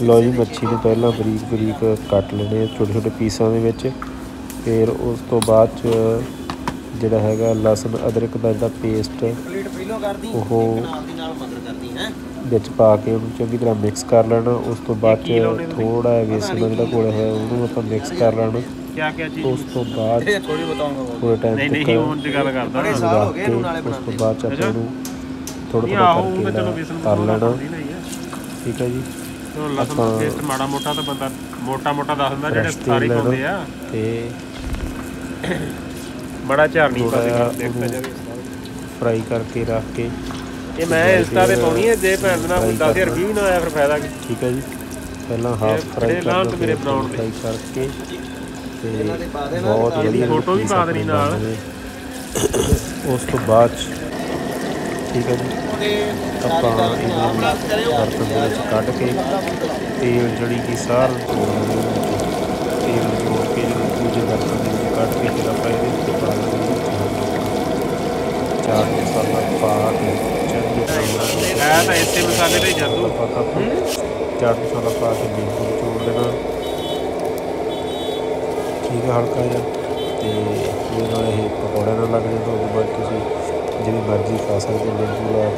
ਲਓ ਜੀ ਮੱਛੀ ਨੂੰ ਪਹਿਲਾਂ ਬਰੀਕ ਬਰੀਕ ਕੱਟ ਲੈਣੇ ਆ ਛੋਟੇ ਛੋਟੇ ਪੀਸਾਂ ਦੇ ਵਿੱਚ। ਫਿਰ ਉਸ ਤੋਂ ਬਾਅਦ ਚ ਜਿਹੜਾ ਹੈਗਾ ਲਸਣ ਅਦਰਕ ਦਾ ਜਿਹੜਾ ਪੇਸਟ ਉਹ ਨਾਲ ਦੀ ਨਾਲ ਮਦਦ ਕਰਦੀ ਹੈ। ਵਿੱਚ ਪਾ ਕੇ ਉਹਨੂੰ ਚੰਗੀ ਤਰ੍ਹਾਂ ਮਿਕਸ ਕਰ ਲੈਣਾ। ਉਸ ਤੋਂ ਬਾਅਦ ਚ ਥੋੜਾ ਜਿਹਾ ਵੇਸਣ ਜਿਹੜਾ ਘੋਲਿਆ ਹੋਇਆ ਉਹਨੂੰ ਆਪਾਂ ਮਿਕਸ ਕਰ ਲੈਣਾ। ਉਸ ਤੋਂ ਬਾਅਦ ਥੋੜੀ ਬਤਾਉਂਗਾ ਥੋੜੇ ਟਾਈਮ ਨਹੀਂ ਨਹੀਂ ਹੁਣ ਦੀ ਗੱਲ ਕਰਦਾ। ਬੜੇ ਰੱਖ ਸਾਲ ਹੋ ਗਏ ਇਹਨੂੰ ਨਾਲੇ ਉਸ ਤੋਂ। ਬਾਅਦ ਚ ਆਪਾਂ। ਇਹਨੂੰ ਥੋੜਾ ਥੋੜਾ ਉਹ ਕਰਕੇ ਤਾਂ ਚਲੋ ਇਹਦਾ ਬੇਸਨ ਕਰ ਲੈਣਾ। ਹੈ ਠੀਕ ਹੈ ਜੀ। ਚਲੋ ਲਸਣ ਦਾ ਆਪਾਂ- ਪੇਸਟ ਮਾੜਾ ਮੋਟਾ ਤਾਂ ਬੰਦਾ ਮੋਟਾ ਮੋਟਾ ਦੱਸ ਦਿੰਦਾ ਜਿਹੜੇ Fresh ਤੇਲ ਸਾਰੇ ਲੈਣਾ। ਪਾਉਂਦੇ ਆ ਤੇ ਬੜਾ ਝਾਰਨੀ ਥੋੜ੍ਹਾ ਪਾਸੇ ਜਿਹਾ ਦੇਖਦਾ ਉਹਨੂੰ ਜਾਵੇ ਫਰਾਈ ਕਰਕੇ ਰੱਖ ਕੇ ਇਹ ਮੈਂ ਇੰਸਟਾ ਤੇ ਪਾਉਣੀ ਹੈ ਜੇ ਭੈਣ ਦੇ ਨਾਲ Fry 10000 ਕਰਨਾ। ਵੀਊ ਨਾ ਆਇਆ ਫਿਰ ਫਾਇਦਾ ਕੀ ਠੀਕ ਹੈ ਜੀ ਪਹਿਲਾਂ ਹਾਫ ਇਹ ਫਰਾਈ ਬੜੇ ਲਾਹਣ ਕਰਨਾ ਤੇ ਮੇਰੇ ਫਿਰ brown ਦੇ। ਫਰਾਈ ਕਰਕੇ ਤੇ ਇਹਨਾਂ ਦੇ ਪਾ ਦੇਣਾ, ਬਹੁਤ ਨਾਲ ਵਧੀਆ ਫੋਟੋ ਵੀ piece ਪਾ ਦੇਣੀ ਆਪਣੇ ਨਾਲ। ਬਣਦੇ ਨੇ। ਉਸ ਤੋਂ ਬਾਅਦ ਠੀਕ ਹੈ ਜੀ। ਆਪਾਂ ਇਹਨੂੰ ਬਰਤਨ ਦੇ ਵਿੱਚ ਕੱਢ ਕੇ ਤੇਲ ਜਿਹੜੀ ਕਿ ਸਾਰ ਤੇਲ ਜੋੜ ਕੇ ਜਿਹੜੀ ਦੂਜੇ ਬਰਤਨ ਦੇ ਵਿੱਚ ਕੱਢ ਕੇ ਜਿਹੜਾ ਆਪਾਂ ਇਹਦੇ ਵਿੱਚ ਪਾ ਲਾਂਗੇ ਚਾਟ ਮਸਾਲਾ ਪਾ ਕੇ ਚੰਗੀ ਤਰ੍ਹਾਂ ਇਹ ਤਾਂ ਇਸੇ ਮਸਾਲੇ ਤੇ ਜਾਦੂ ਚਾਟ ਮਸਾਲਾ ਪਾ ਕੇ ਬਿਲਕੁਲ ਚੋੜ ਦੇਣਾ। ਠੀਕ ਹੈ ਹਲਕਾ ਜਿਹਾ। ਤੇ ਇਹ ਨਾਲ ਇਹ ਪਕੌੜੇ ਨਾਲ ਲੱਗ ਜਾਂਦਾ ਤੋਂ ਬਾਅਦ ਤੁਸੀਂ ਜਿਹੜੀ ਮਰਜ਼ੀ ਖਾ ਸਕਦੇ ਨਿੰਬੂ ਲਾ